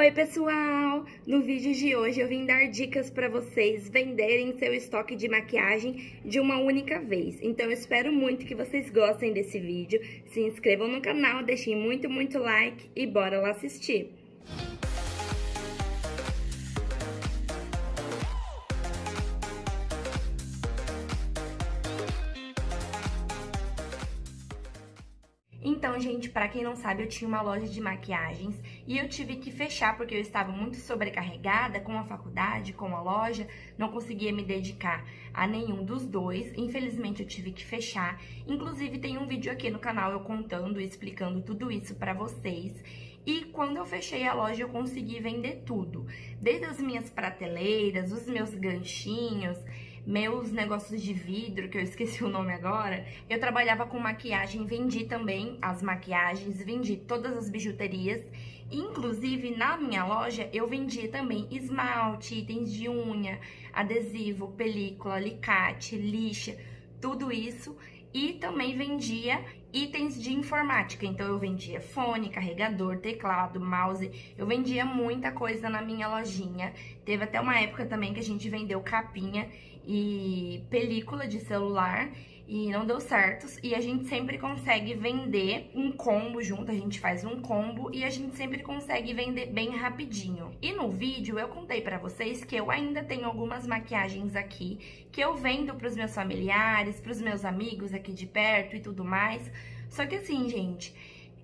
Oi pessoal! No vídeo de hoje eu vim dar dicas para vocês venderem seu estoque de maquiagem de uma única vez. Então eu espero muito que vocês gostem desse vídeo, se inscrevam no canal, deixem muito, muito like e bora lá assistir! Então, gente, para quem não sabe, eu tinha uma loja de maquiagens e eu tive que fechar porque eu estava muito sobrecarregada com a faculdade, com a loja, não conseguia me dedicar a nenhum dos dois. Infelizmente, eu tive que fechar. Inclusive, tem um vídeo aqui no canal eu contando e explicando tudo isso para vocês. E quando eu fechei a loja, eu consegui vender tudo. Desde as minhas prateleiras, os meus ganchinhos, meus negócios de vidro, que eu esqueci o nome agora, eu trabalhava com maquiagem, vendi também as maquiagens, vendi todas as bijuterias. Inclusive, na minha loja, eu vendia também esmalte, itens de unha, adesivo, película, alicate, lixa, tudo isso. E também vendia itens de informática. Então, eu vendia fone, carregador, teclado, mouse. Eu vendia muita coisa na minha lojinha. Teve até uma época também que a gente vendeu capinha e película de celular e não deu certo. E a gente sempre consegue vender um combo junto, a gente faz um combo e a gente sempre consegue vender bem rapidinho. E no vídeo eu contei para vocês que eu ainda tenho algumas maquiagens aqui que eu vendo pros meus familiares, pros meus amigos aqui de perto e tudo mais. Só que assim, gente,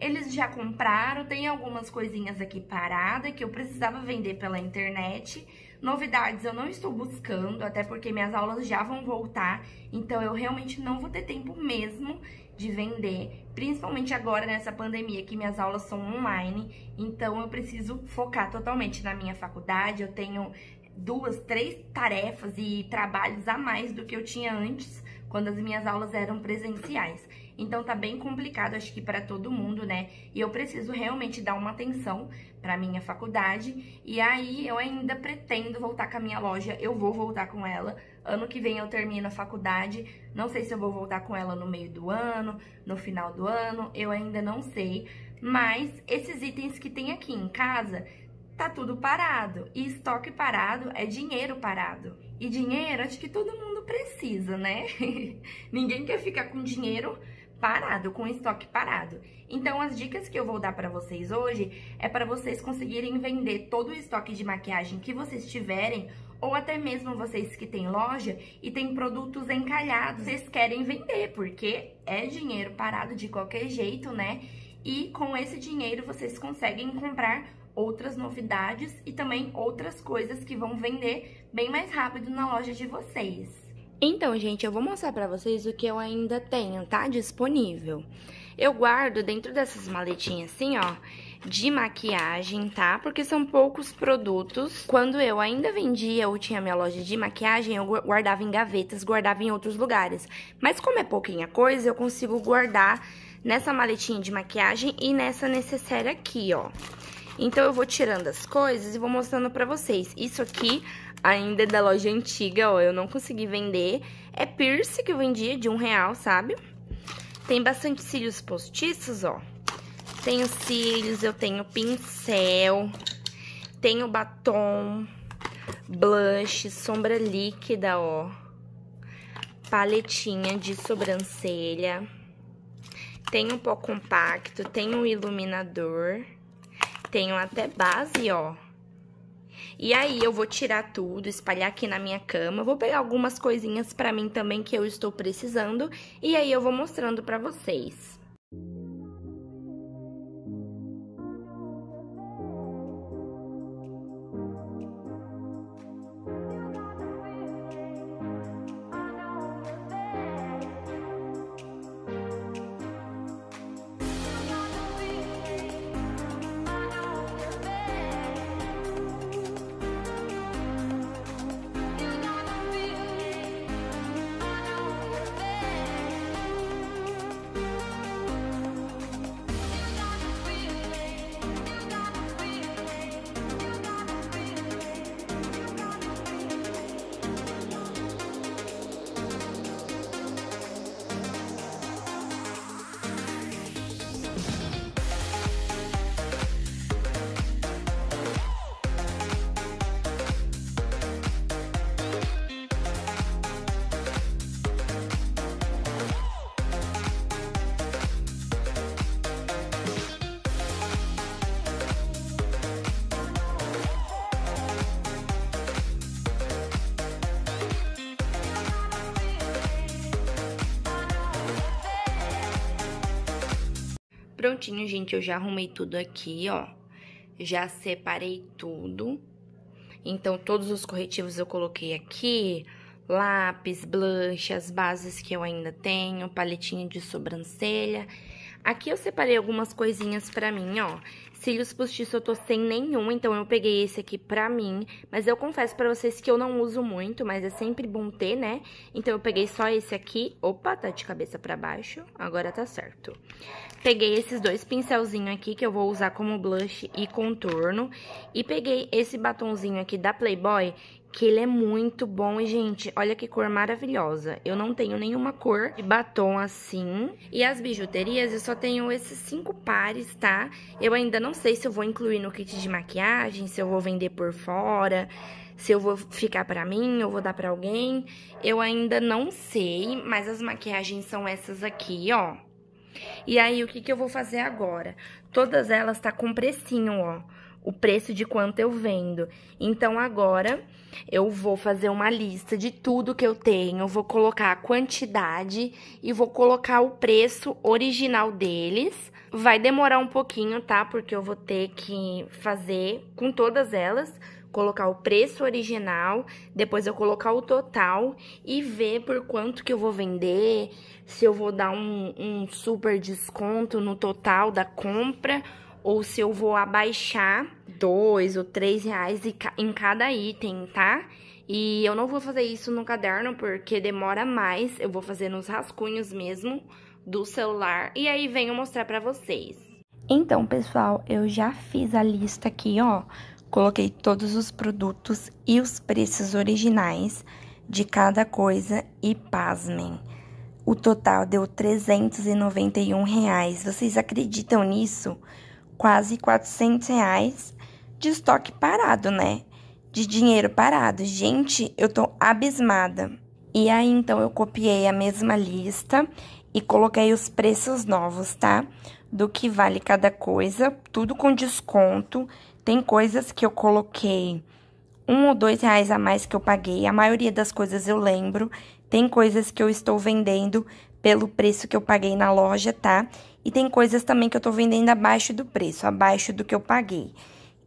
eles já compraram, tem algumas coisinhas aqui parada que eu precisava vender pela internet. Novidades eu não estou buscando, até porque minhas aulas já vão voltar, então eu realmente não vou ter tempo mesmo de vender, principalmente agora nessa pandemia que minhas aulas são online, então eu preciso focar totalmente na minha faculdade, eu tenho duas, três tarefas e trabalhos a mais do que eu tinha antes, quando as minhas aulas eram presenciais. Então tá bem complicado, acho que para todo mundo, né? E eu preciso realmente dar uma atenção para minha faculdade. E aí eu ainda pretendo voltar com a minha loja, eu vou voltar com ela. Ano que vem eu termino a faculdade. Não sei se eu vou voltar com ela no meio do ano, no final do ano, eu ainda não sei. Mas esses itens que tem aqui em casa tá tudo parado. E estoque parado é dinheiro parado. E dinheiro acho que todo mundo precisa, né? Ninguém quer ficar com dinheiro parado, com estoque parado. Então, as dicas que eu vou dar para vocês hoje é para vocês conseguirem vender todo o estoque de maquiagem que vocês tiverem ou até mesmo vocês que têm loja e têm produtos encalhados, vocês querem vender, porque é dinheiro parado de qualquer jeito, né? E com esse dinheiro vocês conseguem comprar outras novidades e também outras coisas que vão vender bem mais rápido na loja de vocês. Então, gente, eu vou mostrar pra vocês o que eu ainda tenho, tá? Disponível. Eu guardo dentro dessas maletinhas assim, ó, de maquiagem, tá? Porque são poucos produtos. Quando eu ainda vendia ou tinha minha loja de maquiagem, eu guardava em gavetas, guardava em outros lugares. Mas como é pouquinha coisa, eu consigo guardar nessa maletinha de maquiagem e nessa necessária aqui, ó. Então, eu vou tirando as coisas e vou mostrando pra vocês. Isso aqui ainda é da loja antiga, ó, eu não consegui vender. É piercing que eu vendia de um real, sabe? Tem bastante cílios postiços, ó. Tenho cílios, eu tenho pincel, tenho batom, blush, sombra líquida, ó. Paletinha de sobrancelha. Tenho um pó compacto, tenho um iluminador tenho até base, ó. E aí, eu vou tirar tudo, espalhar aqui na minha cama. Vou pegar algumas coisinhas pra mim também que eu estou precisando. E aí, eu vou mostrando pra vocês. Prontinho, gente. Eu já arrumei tudo aqui, ó. Já separei tudo. Então, todos os corretivos eu coloquei aqui. Lápis, blush, as bases que eu ainda tenho, paletinha de sobrancelha. Aqui eu separei algumas coisinhas pra mim, ó. Cílios postiços eu tô sem nenhum, então eu peguei esse aqui pra mim. Mas eu confesso pra vocês que eu não uso muito, mas é sempre bom ter, né? Então eu peguei só esse aqui. Opa, tá de cabeça pra baixo. Agora tá certo. Peguei esses dois pincelzinhos aqui que eu vou usar como blush e contorno. E peguei esse batonzinho aqui da Playboy, que ele é muito bom. E, gente, olha que cor maravilhosa. Eu não tenho nenhuma cor de batom assim. E as bijuterias, eu só tenho esses cinco pares, tá? Eu ainda não sei se eu vou incluir no kit de maquiagem, se eu vou vender por fora se eu vou ficar para mim ou vou dar para alguém. Eu ainda não sei, mas as maquiagens são essas aqui, ó. E aí, o que que eu vou fazer agora? Todas elas tá com precinho, ó o preço de quanto eu vendo. Então, agora, eu vou fazer uma lista de tudo que eu tenho, vou colocar a quantidade e vou colocar o preço original deles. Vai demorar um pouquinho, tá? Porque eu vou ter que fazer com todas elas, colocar o preço original, depois eu colocar o total e ver por quanto que eu vou vender, se eu vou dar um, um super desconto no total da compra ou se eu vou abaixar dois ou três reais em cada item, tá? E eu não vou fazer isso no caderno porque demora mais, eu vou fazer nos rascunhos mesmo do celular e aí venho mostrar pra vocês. Então, pessoal, eu já fiz a lista aqui, ó. Coloquei todos os produtos e os preços originais de cada coisa e pasmem. O total deu 391 reais. Vocês acreditam nisso? Quase 400 reais de estoque parado, né? De dinheiro parado. Gente, eu tô abismada. E aí, então, eu copiei a mesma lista e coloquei os preços novos, tá? Do que vale cada coisa, tudo com desconto. Tem coisas que eu coloquei um ou dois reais a mais que eu paguei. A maioria das coisas eu lembro. Tem coisas que eu estou vendendo pelo preço que eu paguei na loja, tá? E tem coisas também que eu tô vendendo abaixo do preço, abaixo do que eu paguei.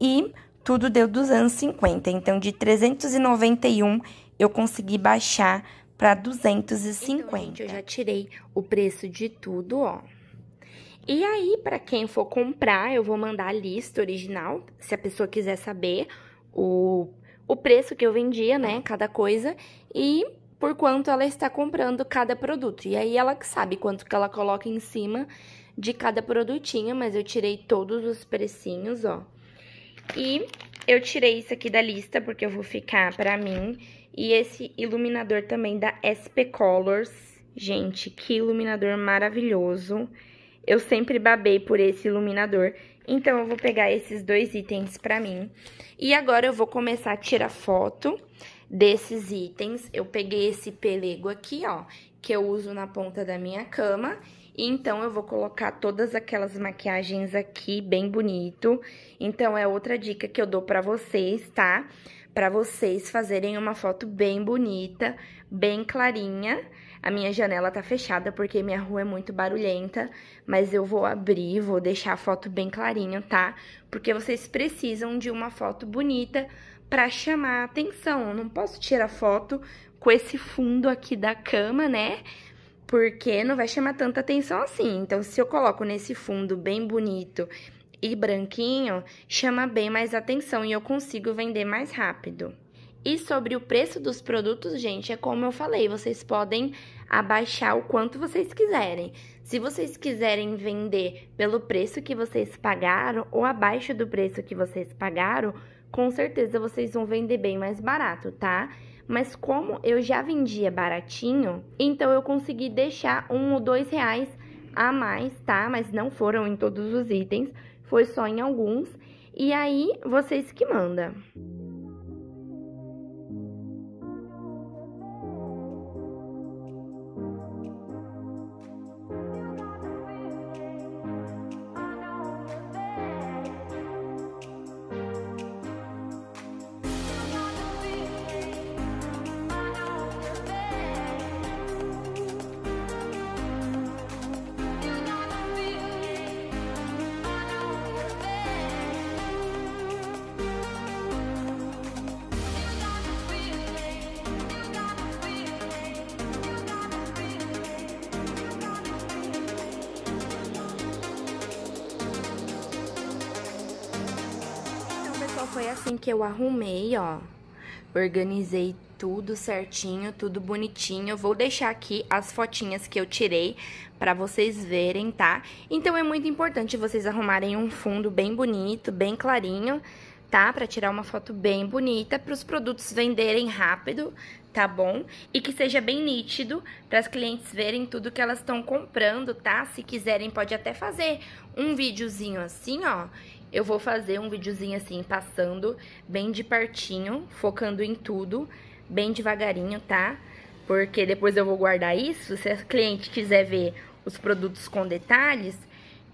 E tudo deu 250, então de 391 eu consegui baixar para 250. Então, gente, eu já tirei o preço de tudo, ó. E aí, para quem for comprar, eu vou mandar a lista original, se a pessoa quiser saber o, o preço que eu vendia, né, cada coisa, e por quanto ela está comprando cada produto. E aí ela que sabe quanto que ela coloca em cima de cada produtinho, mas eu tirei todos os precinhos, ó. E eu tirei isso aqui da lista, porque eu vou ficar pra mim. E esse iluminador também da SP Colors. Gente, que iluminador maravilhoso. Eu sempre babei por esse iluminador. Então, eu vou pegar esses dois itens pra mim. E agora eu vou começar a tirar foto desses itens. Eu peguei esse pelego aqui, ó, que eu uso na ponta da minha cama. Então, eu vou colocar todas aquelas maquiagens aqui, bem bonito. Então, é outra dica que eu dou pra vocês, tá? Pra vocês fazerem uma foto bem bonita, bem clarinha. A minha janela tá fechada porque minha rua é muito barulhenta, mas eu vou abrir, vou deixar a foto bem clarinha, tá? Porque vocês precisam de uma foto bonita pra chamar a atenção. Eu não posso tirar foto com esse fundo aqui da cama, né? Porque não vai chamar tanta atenção assim. Então, se eu coloco nesse fundo bem bonito e branquinho, chama bem mais atenção e eu consigo vender mais rápido. E sobre o preço dos produtos, gente, é como eu falei, vocês podem abaixar o quanto vocês quiserem. Se vocês quiserem vender pelo preço que vocês pagaram ou abaixo do preço que vocês pagaram, com certeza vocês vão vender bem mais barato, tá? Mas como eu já vendia baratinho, então eu consegui deixar um ou dois reais a mais, tá? Mas não foram em todos os itens, foi só em alguns. E aí, vocês que mandam. Assim que eu arrumei, ó. Organizei tudo certinho, tudo bonitinho. Vou deixar aqui as fotinhas que eu tirei para vocês verem, tá? Então é muito importante vocês arrumarem um fundo bem bonito, bem clarinho, tá? Para tirar uma foto bem bonita, para os produtos venderem rápido, tá bom? E que seja bem nítido para as clientes verem tudo que elas estão comprando, tá? Se quiserem, pode até fazer um videozinho assim, ó. Eu vou fazer um videozinho assim, passando bem de pertinho, focando em tudo, bem devagarinho, tá? Porque depois eu vou guardar isso, se a cliente quiser ver os produtos com detalhes,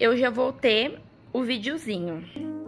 eu já vou ter o videozinho.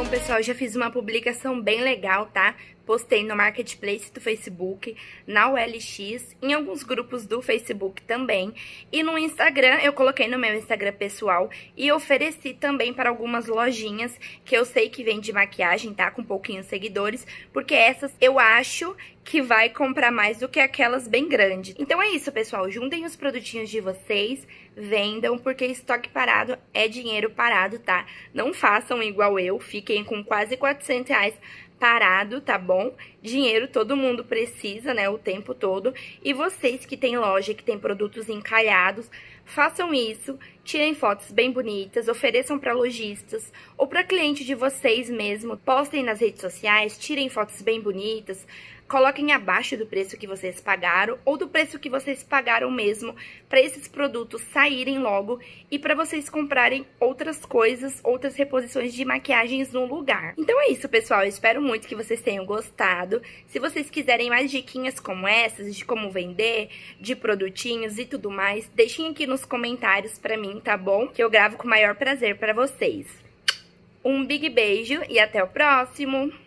Bom, pessoal, já fiz uma publicação bem legal, tá? Postei no Marketplace do Facebook, na OLX, em alguns grupos do Facebook também. E no Instagram, eu coloquei no meu Instagram pessoal e ofereci também para algumas lojinhas que eu sei que vende maquiagem, tá? Com pouquinhos seguidores, porque essas eu acho que vai comprar mais do que aquelas bem grandes. Então é isso, pessoal. Juntem os produtinhos de vocês, vendam, porque estoque parado é dinheiro parado, tá? Não façam igual eu, fiquem com quase 400 reais parado, tá bom? Dinheiro todo mundo precisa, né, o tempo todo. E vocês que têm loja, que têm produtos encalhados, façam isso, tirem fotos bem bonitas, ofereçam para lojistas ou para cliente de vocês mesmo. Postem nas redes sociais, tirem fotos bem bonitas, coloquem abaixo do preço que vocês pagaram ou do preço que vocês pagaram mesmo para esses produtos saírem logo e para vocês comprarem outras coisas, outras reposições de maquiagens no lugar. Então é isso, pessoal. Eu espero muito que vocês tenham gostado. Se vocês quiserem mais diquinhas como essas, de como vender, de produtinhos e tudo mais, deixem aqui nos comentários para mim, tá bom? Que eu gravo com o maior prazer para vocês. Um big beijo e até o próximo!